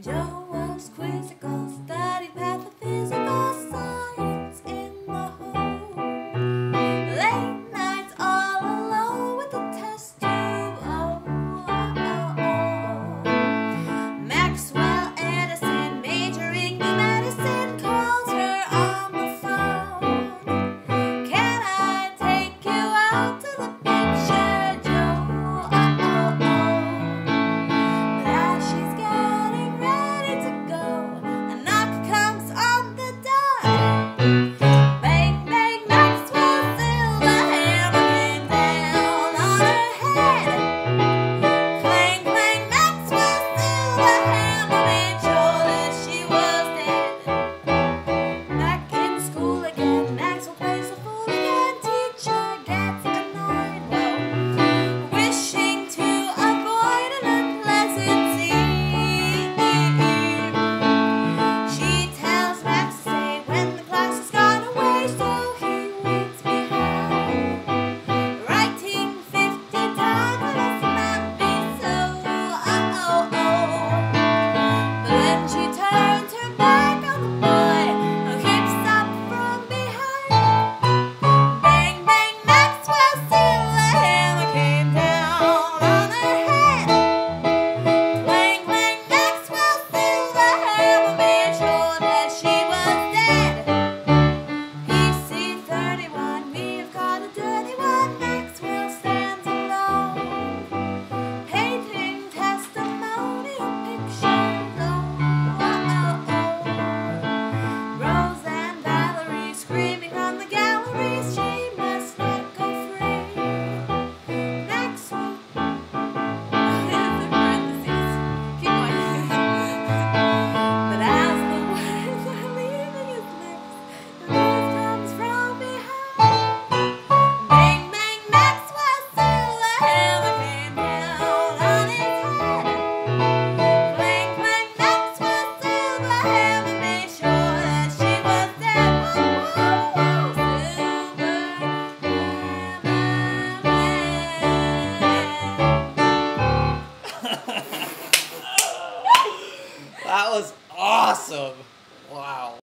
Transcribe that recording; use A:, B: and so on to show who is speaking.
A: Joe was quizzical, That was
B: awesome. Wow.